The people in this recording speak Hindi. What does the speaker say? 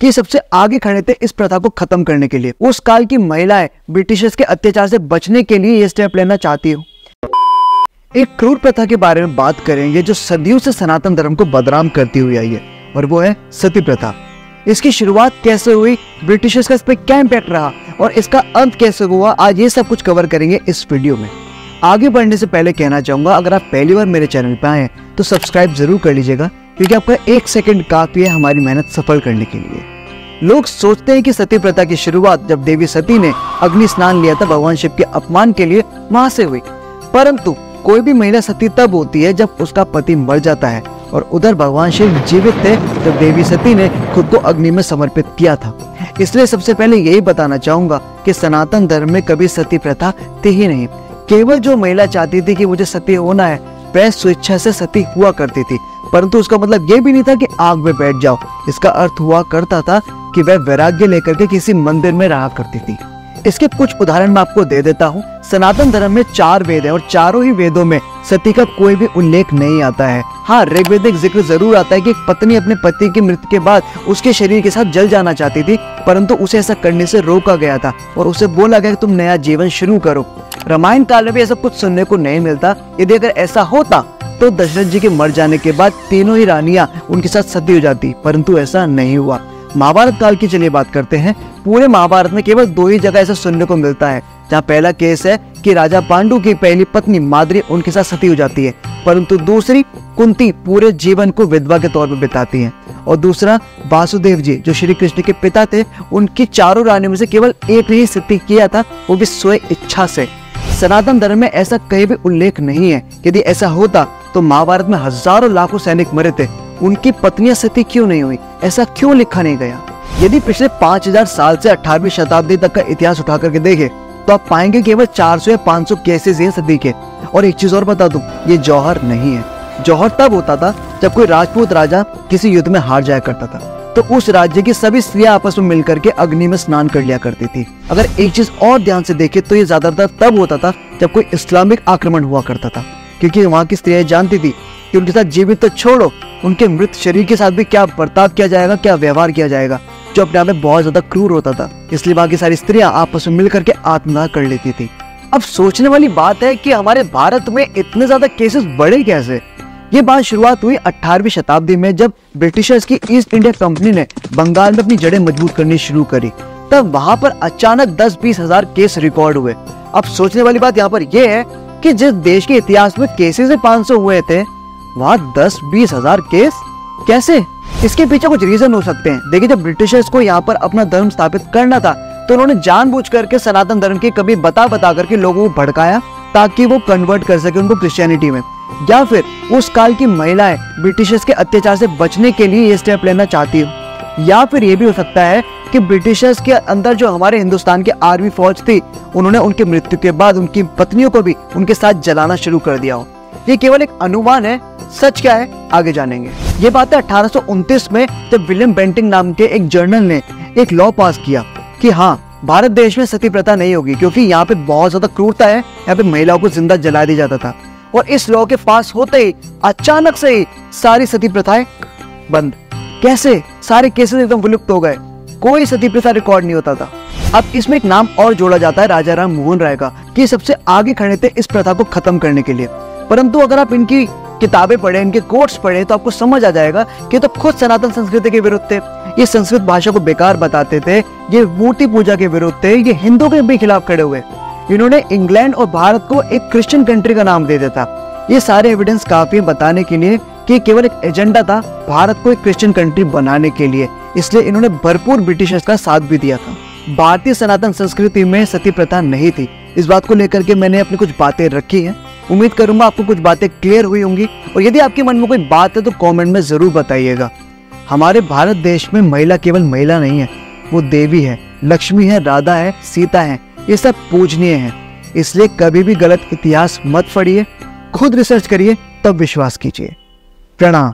कि सबसे आगे खड़े थे इस प्रथा को खत्म करने के लिए। उस काल की महिलाएँ ब्रिटिशर्स के अत्याचार से बचने के लिए ये स्टेप लेना चाहती हूँ। एक क्रूर प्रथा के बारे में बात करेंगे जो सदियों से सनातन धर्म को बदनाम करती हुई आई है, और वो है सती प्रथा। इसकी शुरुआत कैसे हुई? ब्रिटिशर्स का इस पर क्या इम्पैक्ट रहा? और इसका अंत कैसे हुआ? आज ये सब कुछ कवर करेंगे इस वीडियो में। आगे बढ़ने से पहले कहना चाहूँगा, अगर आप पहली बार मेरे चैनल पर आए तो सब्सक्राइब ज़रूर कर लीजिएगा। क्योंकि आपका एक सेकंड काफ़ी है हमारी मेहनत सफल करने के लिए। लोग सोचते हैं कि सती प्रथा की शुरुआत जब देवी सती ने अग्नि स्नान लिया था भगवान शिव के अपमान के लिए वहाँ से हुई। परंतु कोई भी महिला सती तब होती है जब उसका पति मर जाता है और उधर भगवान शिव जीवित थे जब देवी सती ने खुद को अग्नि में समर्पित किया था। इसलिए सबसे पहले यही बताना चाहूँगा कि सनातन धर्म में कभी सती प्रथा थी ही नहीं। केवल जो महिला चाहती थी कि मुझे सती होना है वह स्वेच्छा से सती हुआ करती थी, परंतु उसका मतलब ये भी नहीं था कि आग में बैठ जाओ। इसका अर्थ हुआ करता था कि वह वैराग्य लेकर के किसी मंदिर में रहा करती थी। इसके कुछ उदाहरण मैं आपको दे देता हूँ। सनातन धर्म में चार वेद है और चारों ही वेदों में सती का कोई भी उल्लेख नहीं आता है। हाँ ऋग्वेदिक ज़िक्र ज़रूर आता है कि पत्नी अपने पति की मृत्यु के बाद उसके शरीर के साथ जल जाना चाहती थी, परंतु उसे ऐसा करने से रोका गया था और उसे बोला गया कि तुम नया जीवन शुरू करो। रामायण काल में भी ऐसा कुछ सुनने को नहीं मिलता। यदि अगर ऐसा होता तो दशरथ जी के मर जाने के बाद तीनों ही रानियाँ उनके साथ सती हो जाती, परंतु ऐसा नहीं हुआ। महाभारत काल की चलिए बात करते हैं। पूरे महाभारत में केवल दो ही जगह ऐसा सुनने को मिलता है, जहाँ पहला केस है कि राजा पांडु की पहली पत्नी माद्री उनके साथ सती हो जाती है, परंतु दूसरी कुंती पूरे जीवन को विधवा के तौर पर बिताती है। और दूसरा, वासुदेव जी, जो श्री कृष्ण के पिता थे, उनकी चारों रानियों में से केवल एक ही सती किया था, वो भी स्व इच्छा से। सनातन धर्म में ऐसा कहीं भी उल्लेख नहीं है। यदि ऐसा होता तो महाभारत में हज़ारों लाखों सैनिक मरे थे। उनकी पत्नियाँ सती क्यों नहीं हुई? ऐसा क्यों लिखा नहीं गया? यदि पिछले 5000 साल से 18वीं शताब्दी तक का इतिहास उठा करके देखे तो आप पाएँगे केवल 400 या 500 केसेस हैं सदी के। और एक चीज़ और बता दूँ, ये जौहर नहीं है। जौहर तब होता था, जब कोई राजपूत राजा किसी युद्ध में हार जाया करता था। तो उस राज्य की सभी स्त्रियाँ आपस में मिलकर के अग्नि में स्नान कर लिया करती थी। अगर एक चीज़ और ध्यान से देखे तो ये ज़्यादातर तब होता था जब कोई इस्लामिक आक्रमण हुआ करता था। क्योंकि वहाँ की स्त्रियाँ जानती थी कि उनके साथ जीवित तो छोड़ो, उनके मृत शरीर के साथ भी क्या बर्ताव किया जाएगा, क्या व्यवहार किया जाएगा, जो अपने आप में बहुत ज़्यादा क्रूर होता था। इसलिए बाकी सारी स्त्रियाँ आपस में मिलकर के आत्मदाह कर लेती थी। अब सोचने वाली बात है कि हमारे भारत में इतने ज़्यादा केसेस बढ़े कैसे? ये बात शुरुआत हुई 18वीं शताब्दी में जब ब्रिटिशर्स की ईस्ट इंडिया कंपनी ने बंगाल में अपनी जड़ें मज़बूत करनी शुरू करी। तब वहाँ पर अचानक 10-20 हज़ार केस रिकॉर्ड हुए। अब सोचने वाली बात यहाँ पर यह है कि जिस देश के इतिहास में केसेस पाँच सौ हुए थे, वहाँ दस बीस हज़ार केस कैसे? इसके पीछे कुछ रीजन हो सकते हैं। देखिए, जब ब्रिटिशर्स को यहाँ पर अपना धर्म स्थापित करना था तो उन्होंने जानबूझ करके सनातन धर्म की कभी बता बता करके लोगों को भड़काया ताकि वो कन्वर्ट कर सके उनको क्रिश्चियनिटी में। या फिर उस काल की महिलाएँ ब्रिटिशर्स के अत्याचार से बचने के लिए ये स्टेप लेना चाहती हो। या फिर ये भी हो सकता है कि ब्रिटिशर्स के अंदर जो हमारे हिंदुस्तान की आर्मी फौज थी, उन्होंने उनके मृत्यु के बाद उनकी पत्नियों को भी उनके साथ जलाना शुरू कर दिया हो। ये केवल एक अनुमान है, सच क्या है, आगे जानेंगे। ये बात है अठारह सौ उनतीस में जब विलियम बेंटिंग नाम के एक जर्नल ने एक लॉ पास किया कि हाँ भारत देश में सती प्रथा नहीं होगी, क्योंकि यहाँ पे बहुत ज़्यादा क्रूरता है, यहाँ पे महिलाओं को ज़िंदा जला दिया जाता था। और इस लॉ के पास होते ही अचानक से ही सारी सती प्रथाएँ बंद। कैसे? सारे केसेस एकदम विलुप्त हो गए। कोई सती प्रथा रिकॉर्ड नहीं होता था। अब इसमें एक नाम और जोड़ा जाता है राजा राम मोहन राय का, कि सबसे आगे खड़े थे इस प्रथा को खत्म करने के लिए। परंतु अगर आप इनकी किताबें पढ़े, इनके कोर्ट्स पढ़े तो आपको समझ आ जाएगा कि तो खुद सनातन संस्कृति के विरुद्ध थे। ये संस्कृत भाषा को बेकार बताते थे, ये मूर्ति पूजा के विरुद्ध थे, ये हिंदू के भी खिलाफ खड़े हुए। इन्होंने इंग्लैंड और भारत को एक क्रिश्चियन कंट्री का नाम दे दिया था। ये सारे एविडेंस काफ़ी बताने के लिए कि केवल एक एजेंडा था भारत को एक क्रिश्चियन कंट्री बनाने के लिए। इसलिए इन्होंने भरपूर ब्रिटिशर्स का साथ भी दिया था। भारतीय सनातन संस्कृति में सती प्रथा नहीं थी। इस बात को लेकर के मैंने अपनी कुछ बातें रखी हैं। उम्मीद करूँगा आपको कुछ बातें क्लियर हुई होंगी। और यदि आपके मन में कोई बात है तो कमेंट में ज़रूर बताइएगा। हमारे भारत देश में महिला केवल महिला नहीं है, वो देवी है, लक्ष्मी है, राधा है, सीता है। ये सब पूजनीय है। इसलिए कभी भी गलत इतिहास मत पढ़िए खुद रिसर्च करिए, तब विश्वास कीजिए। प्रणाम।